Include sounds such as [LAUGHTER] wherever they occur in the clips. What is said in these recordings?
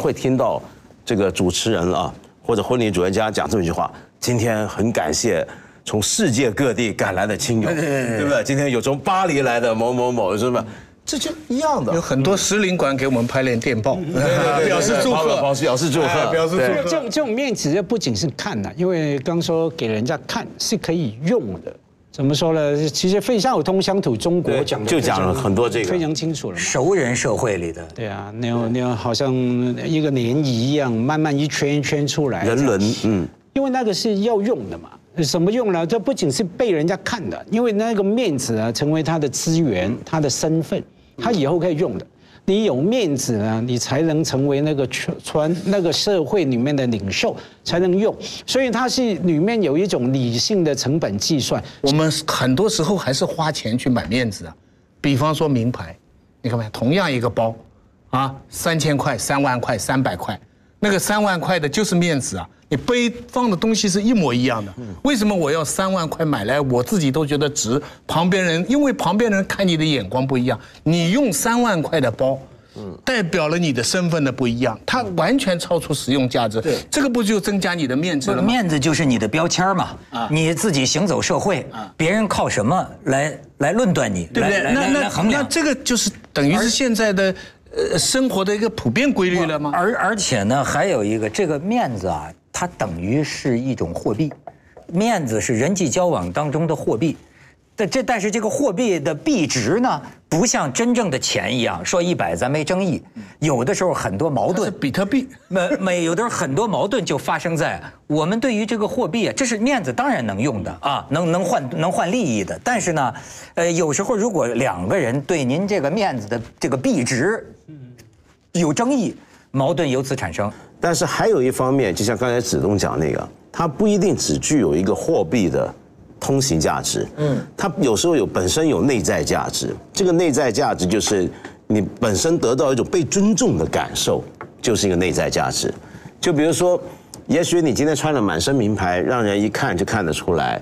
会听到这个主持人啊，或者婚礼主人家讲这么一句话：今天很感谢从世界各地赶来的亲友，对不对？今天有从巴黎来的某某某，是吧？这就一样的有。很多使领馆给我们拍了电报，[LAUGHS] 表示祝贺，表示表示祝贺哎表示祝贺这种这种面子不仅是看呐、因为刚说给人家看是可以用的。怎么说呢？其实费孝通乡土中国对讲的就讲了很多这个非常清楚了嘛。熟人社会里的，对啊，那有那有好像一个涟漪一样，慢慢一圈一圈出来。人伦，嗯，因为那个是要用的嘛。什么用呢？这不仅是被人家看的，因为那个面子啊，成为他的资源、他的身份，他以后可以用的。你有面子呢，你才能成为那个传传那个社会里面的领袖，才能用。所以它是里面有一种理性的成本计算。我们很多时候还是花钱去买面子啊，比方说名牌，你看没？同样一个包，啊，三千块、三万块、三百块，那个三万块的就是面子啊，你背放的东西是一模一样的。为什么我要三万块买来，我自己都觉得值？旁边人因为旁边人看你的眼光不一样，你用三万块的包。代表了你的身份的不一样，它完全超出实用价值。对，这个不就增加你的面子了吗？面子就是你的标签嘛。啊你自己行走社会，啊别人靠什么来来论断你？对不对？那那那。这个就是等于是现在的呃生活的一个普遍规律了吗？而而且呢，还有一个这个面子啊，它等于是一种货币，面子是人际交往当中的货币。但这但是这个货币的币值呢，不像真正的钱一样，说一百咱没争议，有的时候很多矛盾是。比特币，没没有的时候很多矛盾就发生在我们对于这个货币啊，这是面子当然能用的啊，能能换能换利益的。但是呢，呃，有时候如果两个人对您这个面子的这个币值有争议，矛盾由此产生。但是还有一方面，就像刚才子东讲那个，它不一定只具有一个货币的通行价值，嗯，它有时候有本身有内在价值。这个内在价值就是你本身得到一种被尊重的感受，就是一个内在价值。就比如说，也许你今天穿了满身名牌，让人一看就看得出来。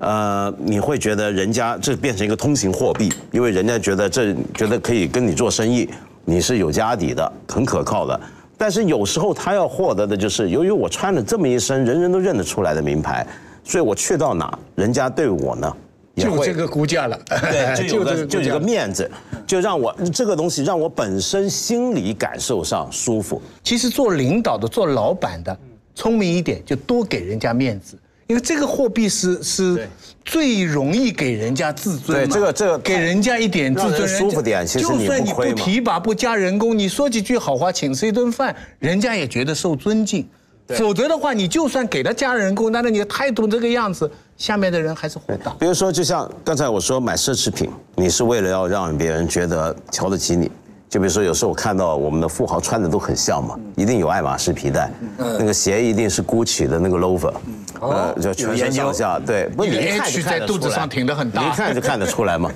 呃，你会觉得人家这变成一个通行货币，因为人家觉得这觉得可以跟你做生意，你是有家底的，很可靠的。但是有时候他要获得的就是，由于我穿了这么一身人人都认得出来的名牌，所以我去到哪，人家对我呢也会就这个估价了。对，就有这个就有个。面子，就让我这个东西让我本身心理感受上舒服。其实做领导的、做老板的，聪明一点就多给人家面子，因为这个货币是是最容易给人家自尊嘛。对这个这个给人家一点自尊，舒服点其实你就算你不提拔、不加人工，你说几句好话，请吃一顿饭，人家也觉得受尊敬。否则的话，你就算给了家人工，但是你的态度这个样子，下面的人还是火大。比如说，就像刚才我说买奢侈品，你是为了要让别人觉得瞧得起你。就比如说，有时候我看到我们的富豪穿的都很像嘛，一定有爱马仕皮带，那个鞋一定是 GUCCI 的那个 loafer，呃，就全身上下对，不你一看就看得出来在肚子上挺得很大你一看就看得出来嘛。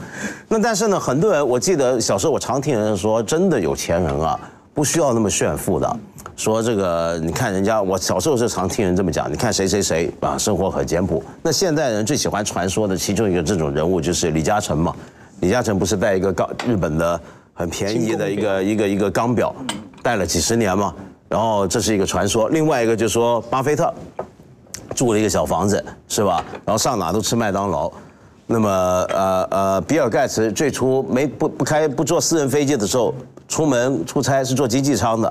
那但是呢，很多人我记得小时候我常听人说，真的有钱人啊，不需要那么炫富的。说这个，你看人家，我小时候是常听人这么讲。你看谁谁谁啊，生活很简朴。那现代人最喜欢传说的其中一个这种人物就是李嘉诚嘛。李嘉诚不是戴一个钢日本的很便宜的一个一个一个钢表，戴了几十年嘛。然后这是一个传说。另外一个就是说巴菲特住了一个小房子，是吧？然后上哪都吃麦当劳。那么呃呃，比尔盖茨最初没不不开不坐私人飞机的时候，出门出差是坐经济舱的。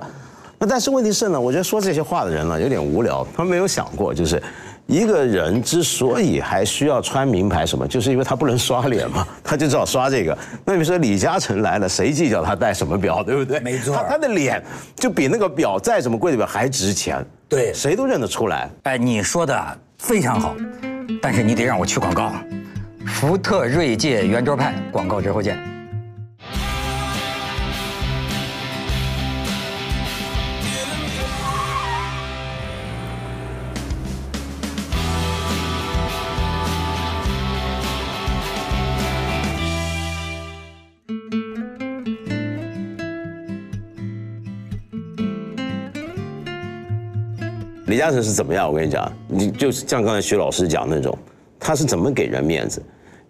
那但是问题是呢，我觉得说这些话的人呢有点无聊，他们没有想过，就是一个人之所以还需要穿名牌什么，就是因为他不能刷脸嘛，[LAUGHS] 他就只好刷这个。那你说李嘉诚来了，谁计较他戴什么表，对不对？没错他他的脸就比那个表再怎么贵的表还值钱，对谁都认得出来。哎，你说的啊非常好，但是你得让我去广告。福特锐界圆桌派广告之后见。李嘉诚是怎么样？我跟你讲，你就像刚才徐老师讲那种，他是怎么给人面子？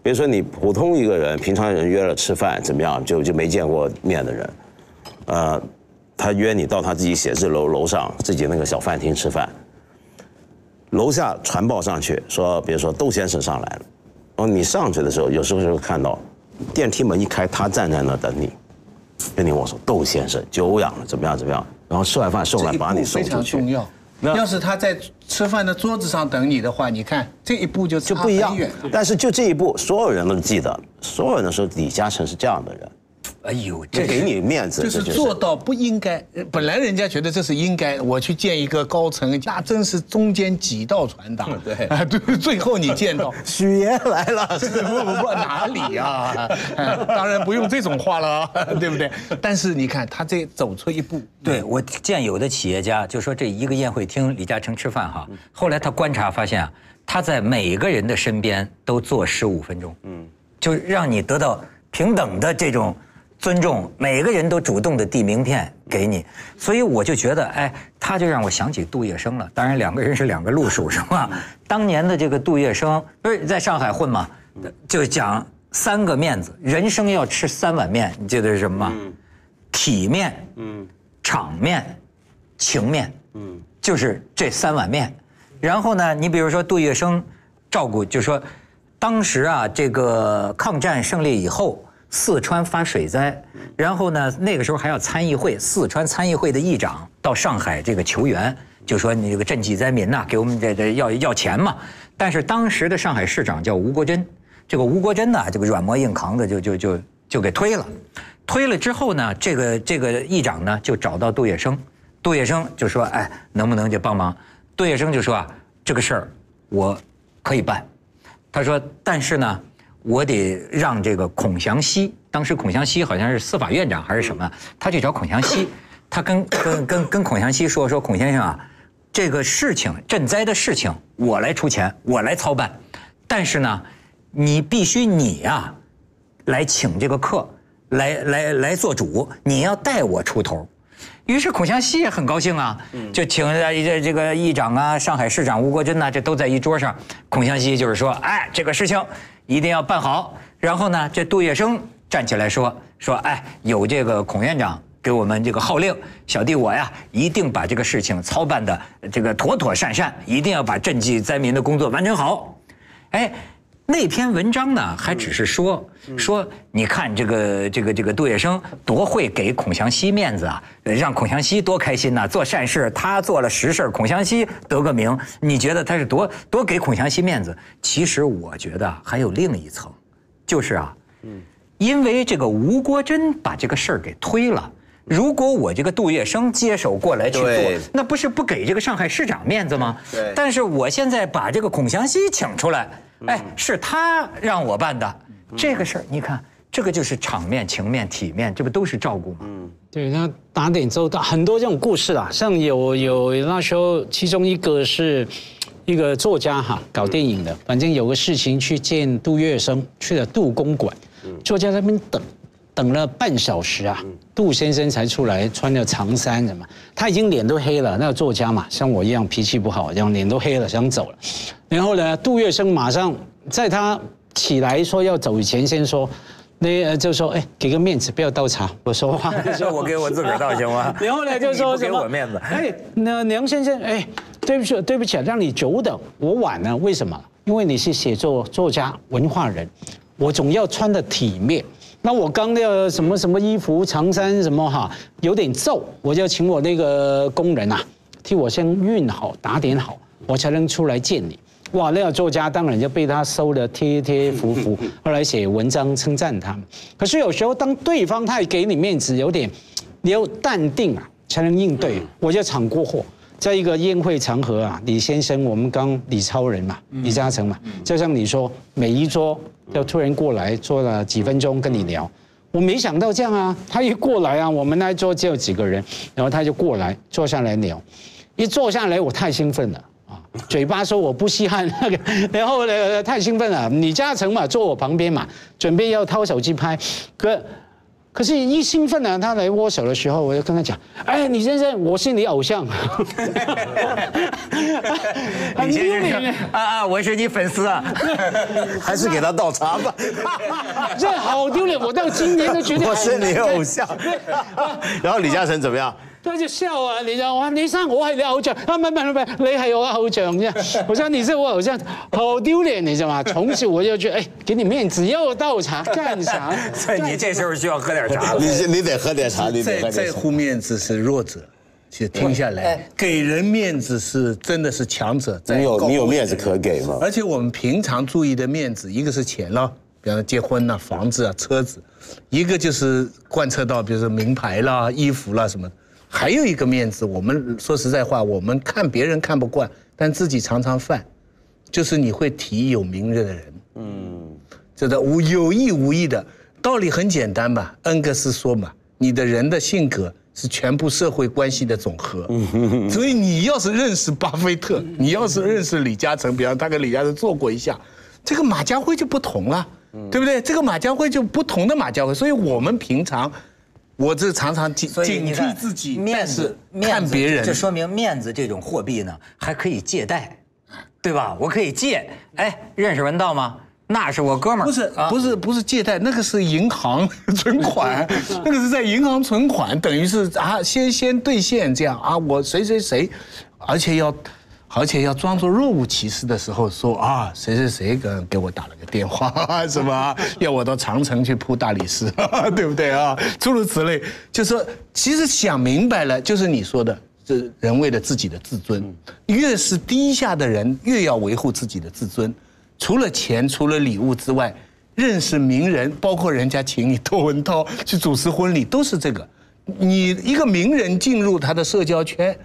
比如说你普通一个人，平常人约了吃饭怎么样，就就没见过面的人，呃，他约你到他自己写字楼楼上自己那个小饭厅吃饭，楼下传报上去说，比如说窦先生上来了，然后你上去的时候，有时候就会看到电梯门一开，他站在那等你，跟你我说窦先生久仰了，怎么样怎么样，然后吃完饭送来把你送非常出去，重要。那要是他在吃饭的桌子上等你的话，你看这一步就差就不一样很远。。但是就这一步，所有人都记得，所有人都说李嘉诚是这样的人，哎呦，这给你面子，就是。做到不应该，呃本来人家觉得这是应该，我去见一个高层，那真是中间几道传达，[LAUGHS] 对。啊，对，最后你见到，[LAUGHS] 许爷来了，不不不，哪里啊？哎 [LAUGHS] 当然不用这种话了啊，对不对？但是你看他这走出一步，对我见有的企业家就说这一个宴会厅，李嘉诚吃饭哈，后来他观察发现啊，他在每个人的身边都坐十五分钟，嗯，就让你得到平等的这种尊重，每个人都主动的递名片给你，所以我就觉得，哎，他就让我想起杜月笙了。当然，两个人是两个路数，是吧？当年的这个杜月笙不是在上海混嘛，就讲三个面子，人生要吃三碗面，你记得是什么吗？体面，嗯，场面，情面，嗯，就是这三碗面。然后呢，你比如说杜月笙照顾，就说当时啊，这个抗战胜利以后，四川发水灾，然后呢，那个时候还要参议会，四川参议会的议长到上海这个求援，就说你这个赈济灾民呐、给我们这这要要钱嘛。但是当时的上海市长叫吴国桢，这个吴国桢呢，这个软磨硬扛的就就就就给推了。推了之后呢，这个这个议长呢就找到杜月笙，杜月笙就说：“哎，能不能就帮忙？”杜月笙就说：“啊，这个事儿我可以办。”他说：“但是呢，我得让这个孔祥熙，当时孔祥熙好像是司法院长还是什么，他去找孔祥熙，[COUGHS] 他跟跟跟跟孔祥熙说说，孔先生啊，这个事情赈灾的事情我来出钱，我来操办，但是呢，你必须你呀、来请这个客，来来来做主，你要带我出头。于是孔祥熙也很高兴啊，就请了这这个议长啊、上海市长吴国桢呐，这都在一桌上。孔祥熙就是说，哎，这个事情一定要办好。然后呢，这杜月笙站起来说说，哎，有这个孔院长给我们这个号令，小弟我呀，一定把这个事情操办的这个妥妥善善，一定要把赈济灾民的工作完成好。哎，那篇文章呢，还只是说说，你看这个这个这个杜月笙多会给孔祥熙面子啊，呃让孔祥熙多开心呐、做善事他做了实事孔祥熙得个名，你觉得他是多多给孔祥熙面子？其实我觉得还有另一层，就是啊，嗯因为这个吴国桢把这个事儿给推了。如果我这个杜月笙接手过来去做，那不是不给这个上海市长面子吗？对。但是我现在把这个孔祥熙请出来，哎，是他让我办的，这个事儿你看，这个就是场面、情面、体面，这不都是照顾吗？对，那打点周到，很多这种故事啊，像有有那时候，其中一个是一个作家哈，搞电影的，反正有个事情去见杜月笙，去了杜公馆，作家在那边等。等了半小时啊，杜先生才出来，穿着长衫什么，他已经脸都黑了。那个作家嘛，像我一样脾气不好，这样脸都黑了，想走了。然后呢，杜月笙马上在他起来说要走以前，先说，那呃就说，哎，给个面子，不要倒茶，我说话。[LAUGHS] 说我给我自个儿倒行吗 [LAUGHS] 然后呢，就说给我面子哎，那梁先生，哎，对不起，对不起啊，让你久等，我晚了，为什么？因为你是写作作家、文化人，我总要穿的体面。那我刚那个什么什么衣服、长衫什么哈，有点皱，我就请我那个工人啊，替我先熨好、打点好，我才能出来见你。哇，那个作家当然就被他收的贴贴服服，[LAUGHS] 后来写文章称赞他们。可是有时候当对方他也给你面子，有点你要淡定啊，才能应对。我就闯过祸，在一个宴会场合啊，李先生，我们刚李超人嘛，李嘉诚嘛，就像你说，每一桌要突然过来坐了几分钟跟你聊。我没想到这样啊，他一过来啊，我们那一桌只有几个人，然后他就过来坐下来聊，一坐下来我太兴奋了。啊，嘴巴说我不稀罕那个，[LAUGHS] 然后呢太兴奋了。李嘉诚嘛坐我旁边嘛，准备要掏手机拍，可可是，一兴奋呢，他来握手的时候，我就跟他讲：“哎，李先生，我是你偶像。[LAUGHS] ”很丢脸，啊啊，我是你粉丝啊！[LAUGHS] 还是给他倒茶吧。这好丢脸，我到今年都觉得我是你偶像。[LAUGHS] 然后李嘉诚怎么样？他就笑啊，你知道哇，李生我係你偶像啊，唔係唔係唔係，你係我偶像啫。我说你是我偶像，好丟臉，你知道嗎？從此我就覺得，哎，給你面子又倒茶幹啥？[LAUGHS] 所以你这时候需要喝点茶了。[LAUGHS] 你你得喝点茶，你得在在喝点茶。乎面子是弱者，其实听下来，给人面子是真的是强者在你有你有面子可给吗？而且我们平常注意的面子，一个是钱了，比方说结婚啊、房子啊、车子；一个就是贯彻到，比如说名牌啦、衣服啦什么。还有一个面子，我们说实在话，我们看别人看不惯，但自己常常犯，就是你会提有名人的人。嗯这个无有意无意的道理很简单吧？恩格斯说嘛，你的人的性格是全部社会关系的总和。所以你要是认识巴菲特，你要是认识李嘉诚，比方他跟李嘉诚做过一下，这个马家辉就不同了，对不对？这个马家辉就不同的马家辉。所以我们平常，我这常常警警惕自己，面子，面子看别人这说明面子这种货币呢，还可以借贷，对吧？我可以借，哎，认识文道吗？那是我哥们儿，不是啊不是不是借贷，那个是银行 [LAUGHS] 存款，[LAUGHS] 那个是在银行存款，等于是啊先先兑现这样啊，我谁谁谁，而且要。而且要装作若无其事的时候说啊，谁谁谁给给我打了个电话，[LAUGHS] 是吧？要我到长城去铺大理石，[LAUGHS] 对不对啊？诸如此类，就说其实想明白了，就是你说的，这人为了自己的自尊，越是低下的人，越要维护自己的自尊。除了钱，除了礼物之外，认识名人，包括人家请你窦文涛去主持婚礼，都是这个。你一个名人进入他的社交圈，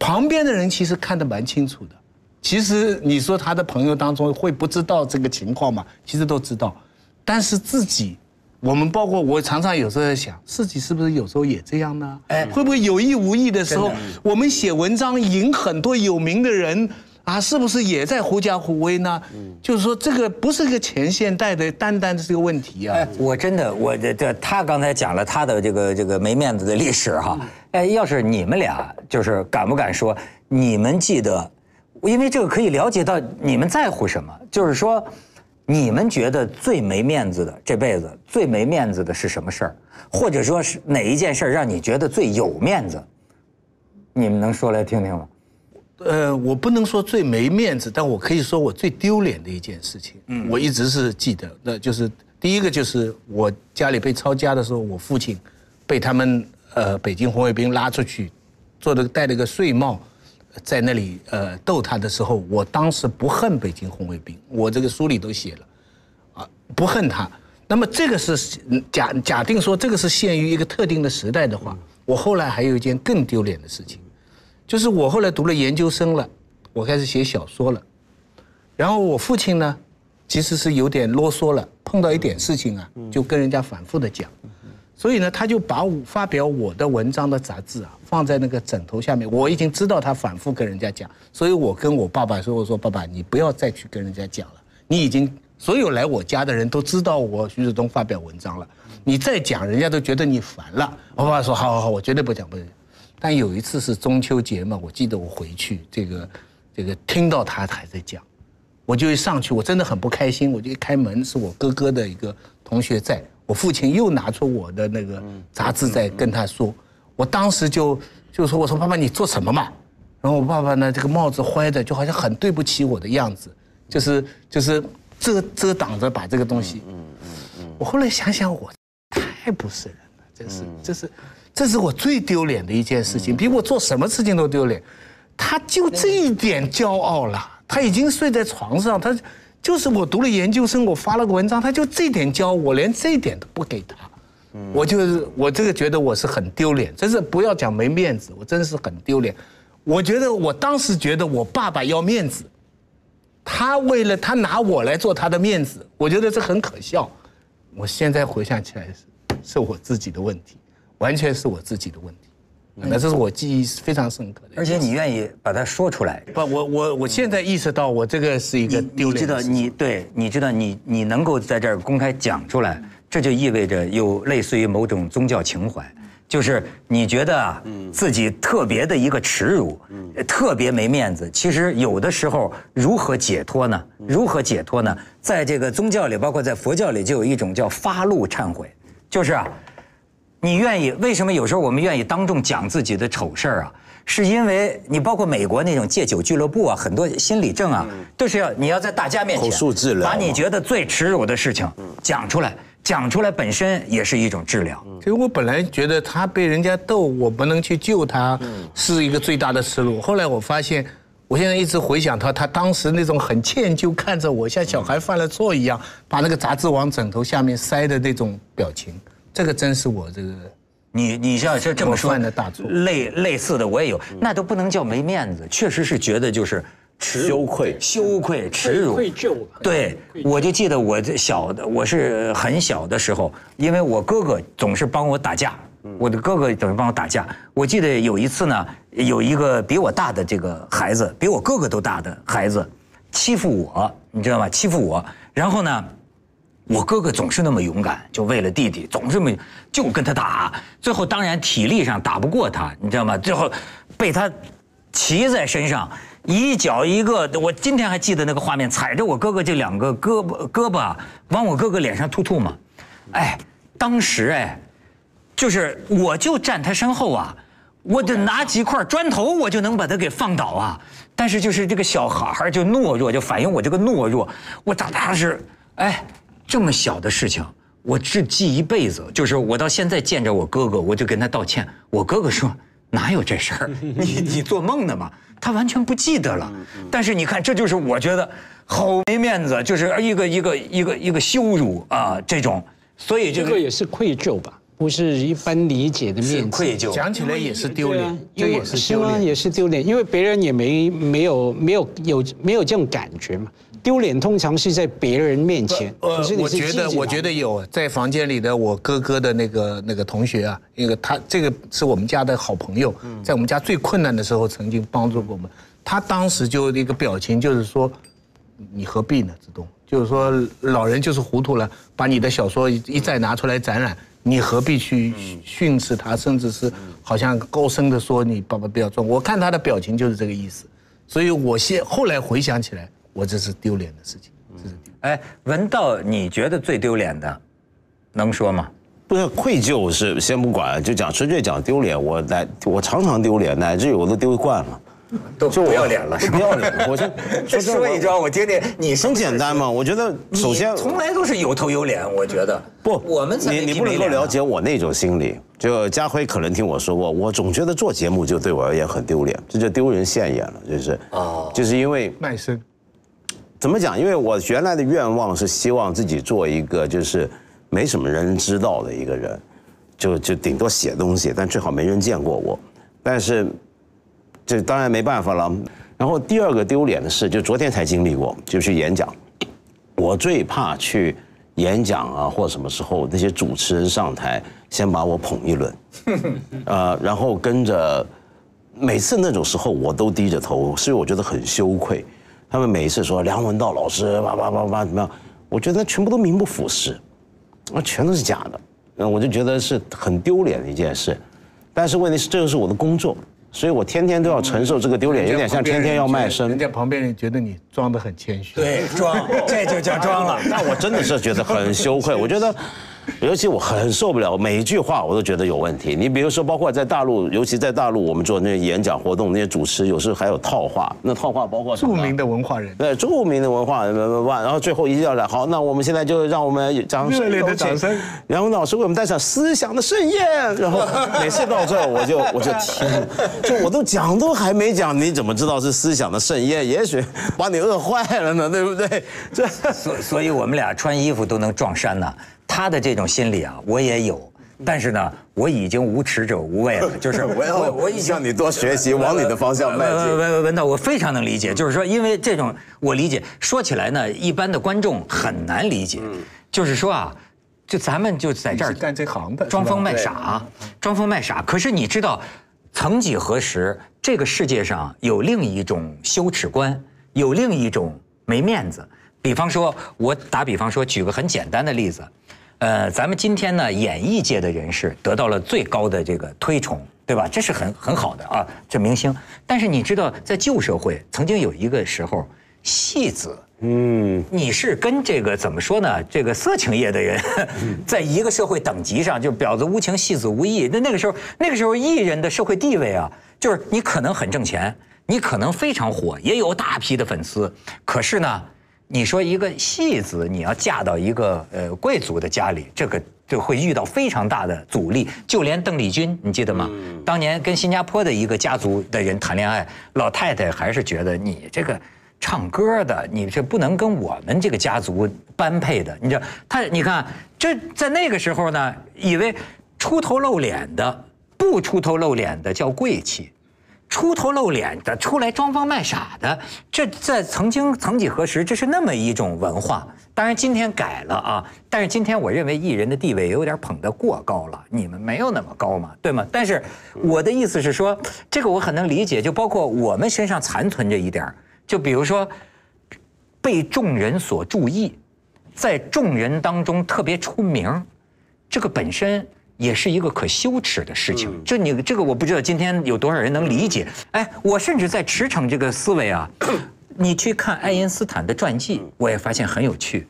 旁边的人其实看得蛮清楚的。其实你说他的朋友当中会不知道这个情况吗？其实都知道，但是自己，我们包括我常常有时候在想，自己是不是有时候也这样呢？哎，会不会有意无意的时候，我们写文章引很多有名的人啊，是不是也在狐假虎威呢？就是说这个不是个前现代的单单的这个问题啊。哎，我真的，我这这他刚才讲了他的这个这个没面子的历史哈。哎，要是你们俩就是敢不敢说，你们记得，因为这个可以了解到你们在乎什么，就是说，你们觉得最没面子的这辈子最没面子的是什么事儿，或者说是哪一件事儿让你觉得最有面子？你们能说来听听吗？呃，我不能说最没面子，但我可以说我最丢脸的一件事情。嗯，我一直是记得，那就是第一个就是我家里被抄家的时候，我父亲被他们呃北京红卫兵拉出去，做的戴了个睡帽，在那里呃逗他的时候，我当时不恨北京红卫兵，我这个书里都写了，啊，不恨他。那么这个是嗯假假定说这个是限于一个特定的时代的话，我后来还有一件更丢脸的事情。就是我后来读了研究生了，我开始写小说了，然后我父亲呢，其实是有点啰嗦了，碰到一点事情啊，就跟人家反复的讲，所以呢，他就把我发表我的文章的杂志啊放在那个枕头下面，我已经知道他反复跟人家讲，所以我跟我爸爸说，我说爸爸，你不要再去跟人家讲了，你已经所有来我家的人都知道我徐子东发表文章了，你再讲，人家都觉得你烦了。我爸爸说，好好好，我绝对不讲，不讲。但有一次是中秋节嘛，我记得我回去，这个这个听到他还在讲，我就一上去，我真的很不开心。我就一开门，是我哥哥的一个同学在，我父亲又拿出我的那个杂志在跟他说，我当时就就说，我说爸爸你做什么嘛？然后我爸爸呢，这个帽子歪的，就好像很对不起我的样子，就是就是遮遮挡着把这个东西。我后来想想，我太不是人了，真是，这是，这是我最丢脸的一件事情，比我做什么事情都丢脸。他就这一点骄傲了，他已经睡在床上，他就是我读了研究生，我发了个文章，他就这点骄傲，我连这一点都不给他。我就是我这个觉得我是很丢脸，真是不要讲没面子，我真是很丢脸。我觉得我当时觉得我爸爸要面子，他为了他拿我来做他的面子，我觉得这很可笑。我现在回想起来是是我自己的问题，完全是我自己的问题。那这是我记忆非常深刻的。而且你愿意把它说出来，不，我我我现在意识到我这个是一个你你知道。你对，你知道你你能够在这儿公开讲出来，这就意味着有类似于某种宗教情怀，就是你觉得啊，自己特别的一个耻辱，呃特别没面子。其实有的时候如何解脱呢？如何解脱呢？在这个宗教里，包括在佛教里，就有一种叫发露忏悔，就是啊，你愿意？为什么有时候我们愿意当众讲自己的丑事儿啊？是因为你包括美国那种戒酒俱乐部啊，很多心理症啊，都是要你要在大家面前口述治疗把你觉得最耻辱的事情讲出来，讲出来本身也是一种治疗。其实我本来觉得他被人家逗，我不能去救他，是一个最大的耻辱。后来我发现，我现在一直回想他，他当时那种很歉疚看着我，像小孩犯了错一样，把那个杂志往枕头下面塞的那种表情，这个真是我这个。你你像这这么说的大错类类似的我也有，那都不能叫没面子，确实是觉得就是耻羞愧羞愧、耻辱、愧疚对，我就记得我这小的，我是很小的时候，因为我哥哥总是帮我打架，我的哥哥总是帮我打架。我记得有一次呢，有一个比我大的这个孩子，比我哥哥都大的孩子，欺负我，你知道吗？欺负我，然后呢？我哥哥总是那么勇敢，就为了弟弟，总是这么就跟他打。最后当然体力上打不过他，你知道吗？最后被他骑在身上，一脚一个。我今天还记得那个画面，踩着我哥哥这两个胳膊胳膊，往我哥哥脸上吐吐嘛。哎，当时哎，就是我就站他身后啊，我就拿几块砖头，我就能把他给放倒啊。但是就是这个小孩儿就懦弱，就反映我这个懦弱。我长大是，哎，这么小的事情，我只记一辈子。就是我到现在见着我哥哥，我就跟他道歉。我哥哥说哪有这事儿？[LAUGHS] 你你做梦呢嘛？他完全不记得了。但是你看，这就是我觉得好没面子，就是一个一个一个一个羞辱啊，这种。所以这个这个也是愧疚吧，不是一般理解的面子。愧疚。讲起来也是丢脸，，这因为也是脸。也是丢脸，因为别人也没没有没有有没有这种感觉嘛。丢脸通常是在别人面前，可是我觉得，我觉得有在房间里的我哥哥的那个那个同学啊，那个他这个是我们家的好朋友，在我们家最困难的时候曾经帮助过我们。他当时就一个表情，就是说，你何必呢？子东就是说，老人就是糊涂了，把你的小说一一再拿出来展览，你何必去训斥他，甚至是好像高声的说你爸爸不要装。我看他的表情就是这个意思，所以我现后来回想起来，我这是丢脸的事情，这是丢。哎，文道，你觉得最丢脸的，能说吗？不是愧疚是先不管，就讲纯粹讲丢脸，我乃我常常丢脸，乃至于我都丢惯了，都就不要脸了，是吧不要脸了，我就 [LAUGHS] 再说一招，我听听。你很简单嘛，我觉得首先从来都是有头有脸，我觉得不，我们你你不能够了解我那种心理。就家辉可能听我说过，我总觉得做节目就对我而言很丢脸，这就丢人现眼了，就是哦就是因为卖身。怎么讲？因为我原来的愿望是希望自己做一个就是没什么人知道的一个人，就就顶多写东西，但最好没人见过我。但是这当然没办法了。然后第二个丢脸的事，就昨天才经历过，就去演讲。我最怕去演讲啊，或什么时候那些主持人上台，先把我捧一轮，[LAUGHS] 呃，然后跟着，每次那种时候我都低着头，所以我觉得很羞愧。他们每一次说梁文道老师叭叭叭叭怎么样，我觉得全部都名不副实，啊全都是假的，那我就觉得是很丢脸的一件事。但是问题是，这就是我的工作，所以我天天都要承受这个丢脸，有点像天天要卖身人身。家旁边人觉得你装得很谦虚。对装，这就叫装了。[LAUGHS] 那我真的是觉得很羞愧。我觉得，[LAUGHS] 尤其我很受不了，每一句话我都觉得有问题。你比如说，包括在大陆，尤其在大陆，我们做那些演讲活动，那些主持有时候还有套话，那套话包括什么著名的文化人。对著名的文化人，然后最后一定要来。好，那我们现在就让我们掌声热烈的掌声梁文老师为我们带上思想的盛宴。然后 [LAUGHS] 每次到这儿，我就我就听，就我都讲都还没讲，你怎么知道是思想的盛宴？也许把你饿坏了呢，对不对？这。所所以我们俩穿衣服都能撞衫呢。他的这种心理啊，我也有，但是呢，我已经无耻者无畏了，[LAUGHS] 就是我要我已经向你多学习，往你的方向迈文进。文文道，我非常能理解，就是说，因为这种我理解，说起来呢，一般的观众很难理解，就是说啊，就咱们就在这儿干这行的，装疯卖傻，装疯卖傻。可是你知道，曾几何时，这个世界上有另一种羞耻观，有另一种没面子。比方说，我打比方说，举个很简单的例子，呃，咱们今天呢，演艺界的人士得到了最高的这个推崇，对吧？这是很很好的啊，这明星。但是你知道，在旧社会曾经有一个时候，戏子。嗯，你是跟这个怎么说呢？这个色情业的人，[LAUGHS] 在一个社会等级上，就婊子无情，戏子无义。那那个时候，那个时候艺人的社会地位啊，就是你可能很挣钱，你可能非常火，也有大批的粉丝。可是呢，你说一个戏子，你要嫁到一个呃贵族的家里，这个就会遇到非常大的阻力。就连邓丽君，你记得吗？当年跟新加坡的一个家族的人谈恋爱，老太太还是觉得你这个。唱歌的，你这不能跟我们这个家族般配的。你知道，他你看，这在那个时候呢，以为出头露脸的，不出头露脸的叫贵气，出头露脸的出来装疯卖傻的，这在曾经曾几何时，这是那么一种文化。当然今天改了啊，但是今天我认为艺人的地位有点捧得过高了，你们没有那么高嘛，对吗？但是我的意思是说，这个我很能理解，就包括我们身上残存着一点。就比如说，被众人所注意，在众人当中特别出名，这个本身也是一个可羞耻的事情。就你这个，我不知道今天有多少人能理解。哎，我甚至在驰骋这个思维啊，[COUGHS] 你去看爱因斯坦的传记，我也发现很有趣。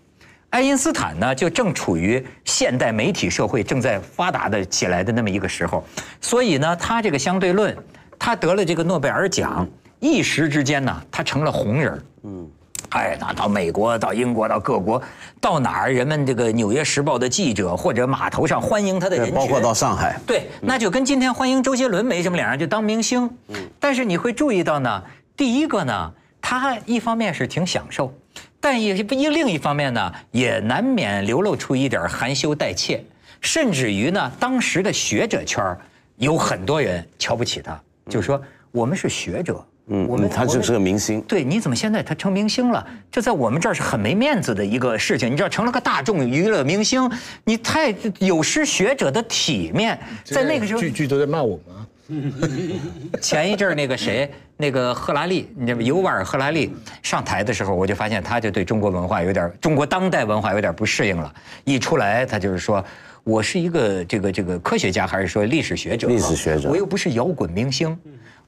爱因斯坦呢，就正处于现代媒体社会正在发达的起来的那么一个时候，所以呢，他这个相对论，他得了这个诺贝尔奖。一时之间呢，他成了红人嗯，哎，那到美国、到英国、到各国，到哪儿，人们这个《纽约时报》的记者或者码头上欢迎他的人群，包括到上海，对，那就跟今天欢迎周杰伦没什么两样，就当明星。嗯，但是你会注意到呢，第一个呢，他一方面是挺享受，但也一另一方面呢，也难免流露出一点含羞带怯，甚至于呢，当时的学者圈有很多人瞧不起他，就说我们是学者。嗯，我们他就是个明星。对，你怎么现在他成明星了？这在我们这儿是很没面子的一个事情。你知道，成了个大众娱乐明星，你太有失学者的体面。在那个时候，句句都在骂我吗？[LAUGHS] 前一阵儿那个谁，那个赫拉利，你知道吗？尤瓦尔·赫拉利上台的时候，我就发现他就对中国文化有点，中国当代文化有点不适应了。一出来，他就是说，我是一个这个这个科学家，还是说历史学者？历史学者，我又不是摇滚明星。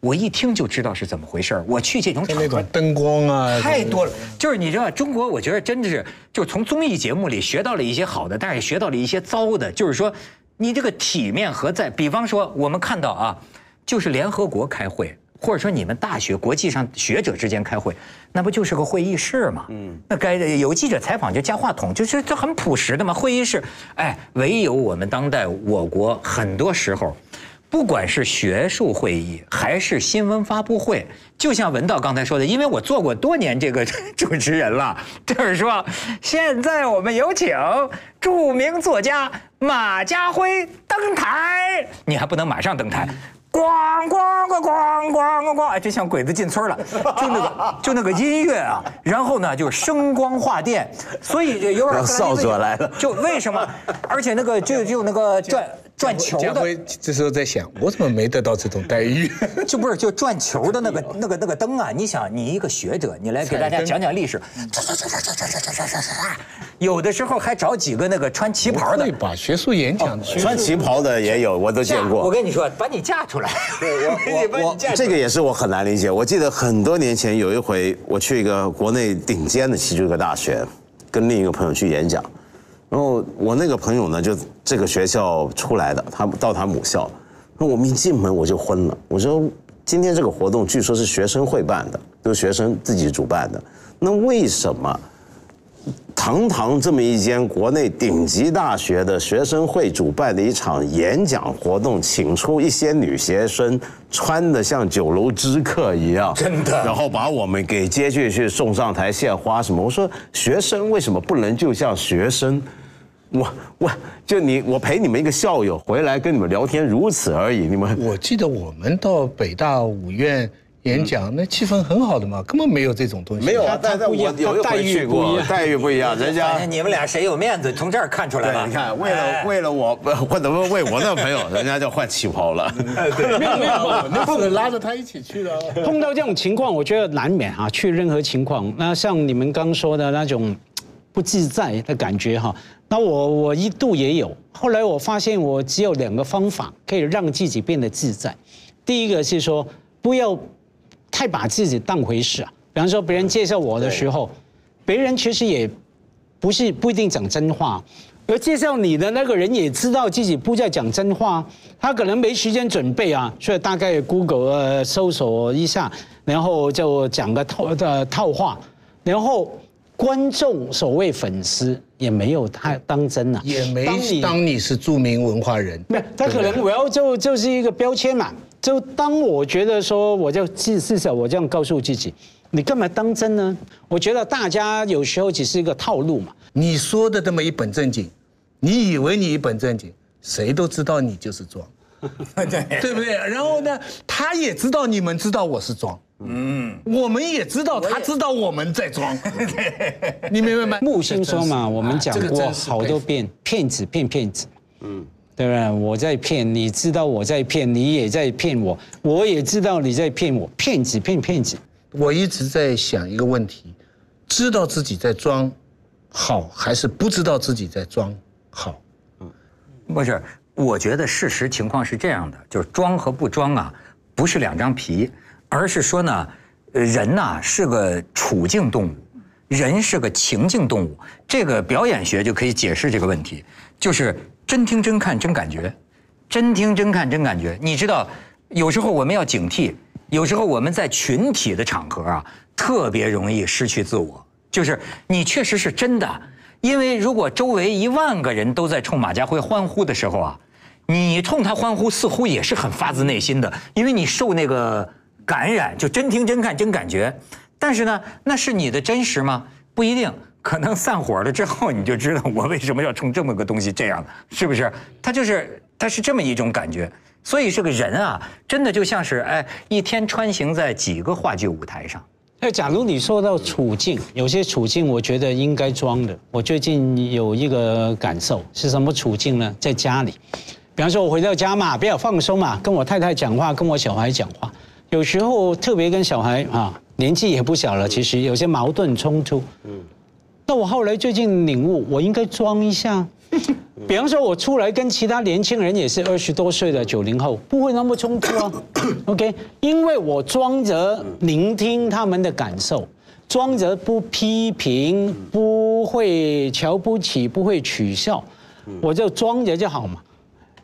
我一听就知道是怎么回事儿。我去这种场合，灯光啊，太多了。就是你知道，中国我觉得真的是，就从综艺节目里学到了一些好的，但是也学到了一些糟的。就是说，你这个体面何在？比方说，我们看到啊，就是联合国开会，或者说你们大学国际上学者之间开会，那不就是个会议室吗？嗯，那该有记者采访就加话筒，就是这很朴实的嘛。会议室，哎，唯有我们当代我国很多时候。不管是学术会议还是新闻发布会，就像文道刚才说的，因为我做过多年这个主持人了，[LAUGHS] 就是说，现在我们有请著名作家马家辉登台，[LAUGHS] 你还不能马上登台。咣咣咣咣咣咣咣！就像鬼子进村了，就那个就那个音乐啊，然后呢就声光化电，所以就有点扫帚来了。就为什么？而且那个就就那个转转球的。家辉这时候在想，我怎么没得到这种待遇？[LAUGHS] 就不是就转球的那个 [LAUGHS] 那个那个灯啊？你想，你一个学者，你来给大家讲讲历史。有的时候还找几个那个穿旗袍的。对吧？学术演讲穿旗袍的也有，我都见过。我跟你说，把你嫁出来。我我这个也是我很难理解。我记得很多年前有一回，我去一个国内顶尖的其中一个大学，跟另一个朋友去演讲。然后我那个朋友呢，就这个学校出来的，他到他母校。那我们一进门我就昏了。我说今天这个活动据说是学生会办的，都是学生自己主办的。那为什么？堂堂这么一间国内顶级大学的学生会主办的一场演讲活动，请出一些女学生，穿的像酒楼知客一样，真的，然后把我们给接进去送上台献花什么？我说学生为什么不能就像学生？我我就你我陪你们一个校友回来跟你们聊天，如此而已。你们我记得我们到北大五院。演讲那气氛很好的嘛，根本没有这种东西。没有啊，但是我有一回去过，待遇不一样，人家你们俩谁有面子，从这儿看出来了。你看，为了为了我，[LAUGHS] 或者为我那朋友，人家就换旗袍了。[LAUGHS] 没有没有，那不能拉着他一起去的。碰到这种情况，我觉得难免啊，去任何情况，那像你们刚说的那种不自在的感觉哈，那我我一度也有。后来我发现，我只有两个方法可以让自己变得自在。第一个是说，不要。太把自己当回事啊！比方说别人介绍我的时候，别人其实也不是不一定讲真话，而介绍你的那个人也知道自己不在讲真话，他可能没时间准备啊，所以大概 Google 呃搜索一下，然后就讲个套的套话，然后观众所谓粉丝也没有太当真啊，也没当你当你是著名文化人，没有，他可能我要就就是一个标签嘛。就当我觉得说，我就至至少我这样告诉自己，你干嘛当真呢？我觉得大家有时候只是一个套路嘛。你说的这么一本正经，你以为你一本正经，谁都知道你就是装，对，[LAUGHS] 对不对？然后呢，他也知道你们知道我是装，嗯，我们也知道他知道我们在装，[LAUGHS] 你明白吗？木星说嘛，我们讲过好多遍，骗子骗骗子，嗯，对不对？我在骗，你知道我在骗，你也在骗我，我也知道你在骗我，骗子骗骗子。我一直在想一个问题：知道自己在装好，还是不知道自己在装好？嗯。不是，我觉得事实情况是这样的，就是装和不装啊，不是两张皮，而是说呢，人呐、是个处境动物，人是个情境动物。这个表演学就可以解释这个问题，就是真听真看真感觉，真听真看真感觉。你知道，有时候我们要警惕，有时候我们在群体的场合啊，特别容易失去自我。就是你确实是真的，因为如果周围一万个人都在冲马家辉欢呼的时候啊，你冲他欢呼似乎也是很发自内心的，因为你受那个感染，就真听真看真感觉。但是呢，那是你的真实吗？不一定，可能散伙了之后你就知道我为什么要冲这么个东西这样，是不是？他就是他是这么一种感觉。所以这个人啊，真的就像是哎，一天穿行在几个话剧舞台上。那假如你说到处境，有些处境我觉得应该装的。我最近有一个感受是什么处境呢？在家里，比方说我回到家嘛，比较放松嘛，跟我太太讲话，跟我小孩讲话，有时候特别跟小孩啊，年纪也不小了，其实有些矛盾冲突。嗯，那我后来最近领悟，我应该装一下。比方说，我出来跟其他年轻人也是二十多岁的九零后，不会那么冲突啊。[COUGHS] OK，因为我装着聆听他们的感受，装着不批评，不会瞧不起，不会取笑，我就装着就好嘛。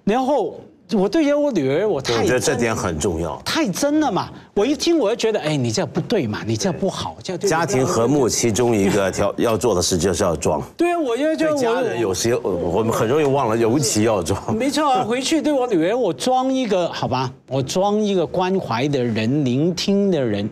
然后我对于我女儿，我太我觉得这点很重要。太真了嘛。我一听我就觉得，哎，你这样不对嘛，你这样不好，这样对家庭和睦其中一个条 [LAUGHS] 要做的事就是要装。对啊，我就就对家人有时候我们很容易忘了，尤其要装。没错啊，[LAUGHS] 回去对我女儿，我装一个好吧，我装一个关怀的人、聆听的人、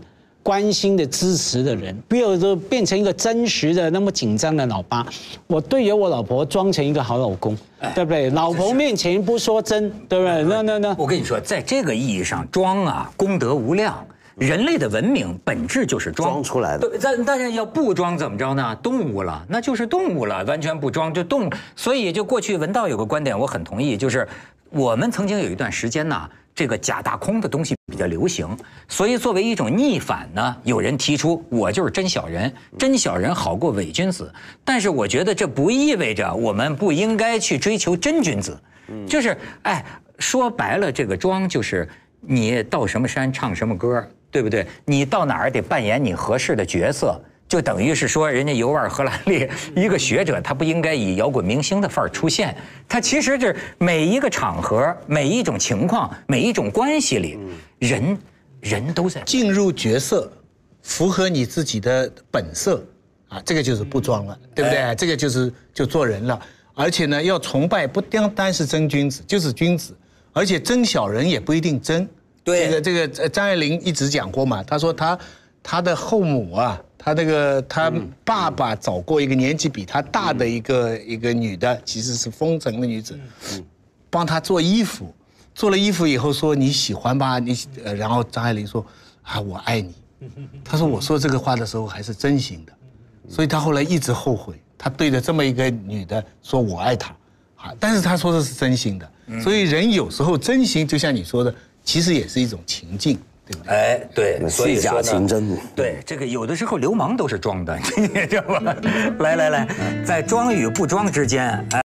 关心的、支持的人，不要说变成一个真实的那么紧张的老爸。我对于我老婆装成一个好老公，对不对？老婆面前不说真，对不对？那那那，我跟你说，在这个意义上，装啊，功德无量。人类的文明本质就是装装出来的，但但是要不装怎么着呢？动物了，那就是动物了，完全不装就动。所以就过去文道有个观点，我很同意，就是我们曾经有一段时间呢，这个假大空的东西比较流行，所以作为一种逆反呢，有人提出我就是真小人，真小人好过伪君子。但是我觉得这不意味着我们不应该去追求真君子，就是哎，说白了，这个装就是你到什么山唱什么歌，对不对？你到哪儿得扮演你合适的角色。就等于是说，人家尤瓦尔·荷兰利一个学者，他不应该以摇滚明星的范儿出现。他其实是每一个场合、每一种情况、每一种关系里，人人都在进入角色，符合你自己的本色，啊，这个就是不装了，对不对？这个就是就做人了。而且呢，要崇拜不单单是真君子，就是君子，而且真小人也不一定真。对这个这个呃张爱玲一直讲过嘛，她说她他的后母啊，他那个他爸爸找过一个年纪比他大的一个一个女的，其实是风尘的女子，帮他做衣服，做了衣服以后说你喜欢吧，你喜呃，然后张爱玲说啊我爱你，他说我说这个话的时候还是真心的，所以他后来一直后悔，他对着这么一个女的说我爱她，啊，但是他说的是真心的，所以人有时候真心就像你说的，其实也是一种情境，对不对？哎，对，所以戏假情真。对，这个有的时候流氓都是装的，[LAUGHS] 你知道吧？来来来，在装与不装之间，哎。